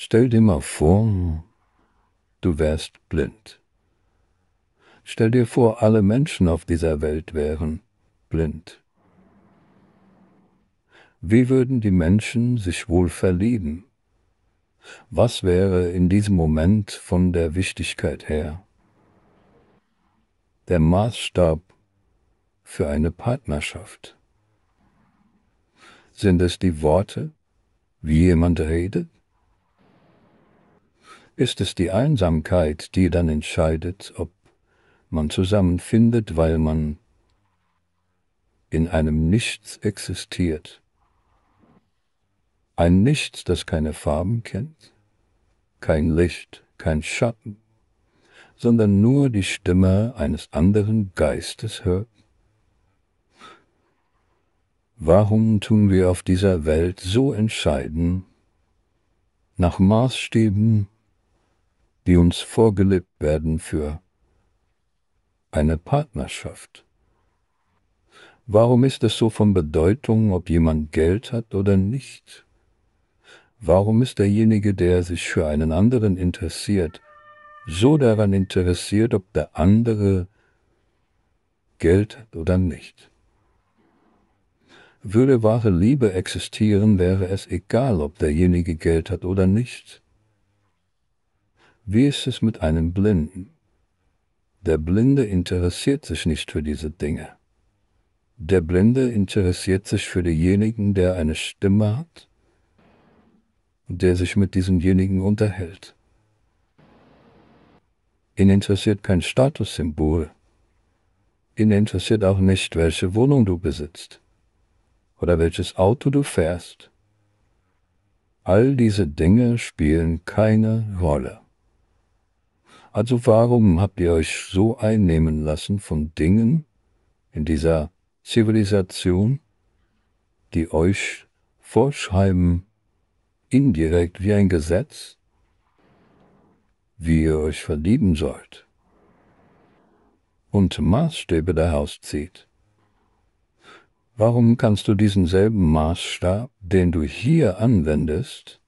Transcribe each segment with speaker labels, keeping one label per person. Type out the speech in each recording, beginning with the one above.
Speaker 1: Stell dir mal vor, du wärst blind. Stell dir vor, alle Menschen auf dieser Welt wären blind. Wie würden die Menschen sich wohl verlieben? Was wäre in diesem Moment von der Wichtigkeit her? Der Maßstab für eine Partnerschaft. Sind es die Worte, wie jemand redet? Ist es die Einsamkeit, die dann entscheidet, ob man zusammenfindet, weil man in einem Nichts existiert? Ein Nichts, das keine Farben kennt, kein Licht, kein Schatten, sondern nur die Stimme eines anderen Geistes hört? Warum tun wir auf dieser Welt so entscheiden, nach Maßstäben, die uns vorgelebt werden für eine Partnerschaft? Warum ist es so von Bedeutung, ob jemand Geld hat oder nicht? Warum ist derjenige, der sich für einen anderen interessiert, so daran interessiert, ob der andere Geld hat oder nicht? Würde wahre Liebe existieren, wäre es egal, ob derjenige Geld hat oder nicht. Wie ist es mit einem Blinden? Der Blinde interessiert sich nicht für diese Dinge. Der Blinde interessiert sich für denjenigen, der eine Stimme hat und der sich mit diesemjenigen unterhält. Ihn interessiert kein Statussymbol. Ihn interessiert auch nicht, welche Wohnung du besitzt oder welches Auto du fährst. All diese Dinge spielen keine Rolle. Also warum habt ihr euch so einnehmen lassen von Dingen in dieser Zivilisation, die euch vorschreiben, indirekt wie ein Gesetz, wie ihr euch verlieben sollt und Maßstäbe daraus zieht? Warum kannst du diesen selben Maßstab, den du hier anwendest,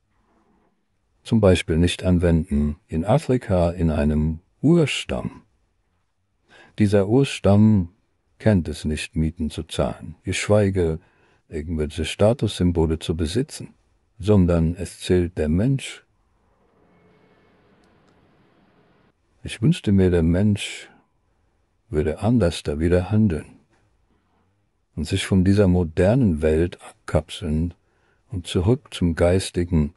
Speaker 1: zum Beispiel nicht anwenden in Afrika in einem Urstamm? Dieser Urstamm kennt es nicht, Mieten zu zahlen, geschweige irgendwelche Statussymbole zu besitzen, sondern es zählt der Mensch. Ich wünschte mir, der Mensch würde anders da wieder handeln und sich von dieser modernen Welt abkapseln und zurück zum geistigen